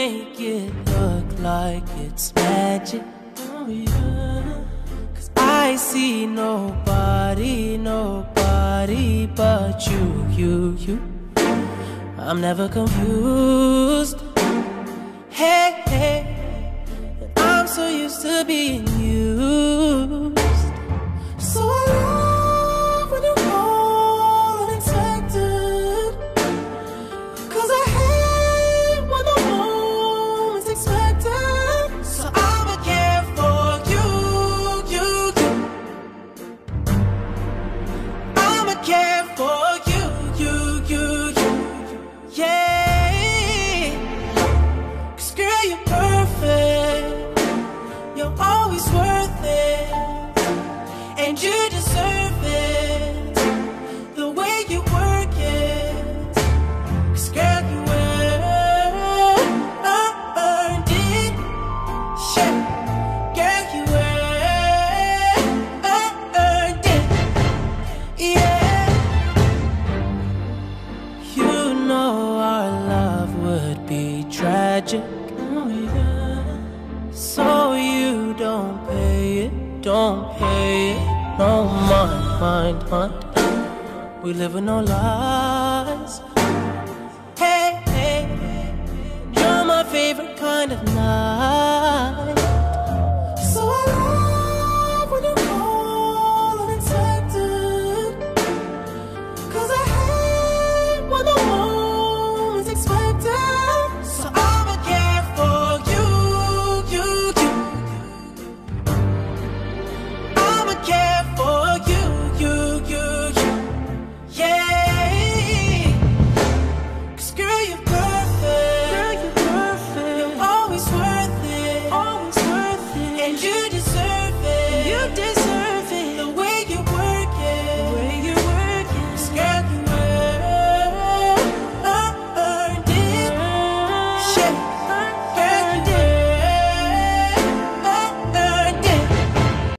it look like it's magic? Oh, yeah. Cause I see nobody, nobody but you, you, you. I'm never confused. Hey, hey, I'm so used to being Always worth it. And you deserve it. The way you work it. Cause girl, you earned it. Yeah. Girl, you earned it. Yeah. You know our love would be tragic. Don't pay it, don't pay it. No mind, mind, mind. We live with no lies. Hey, hey, you're my favorite kind of night.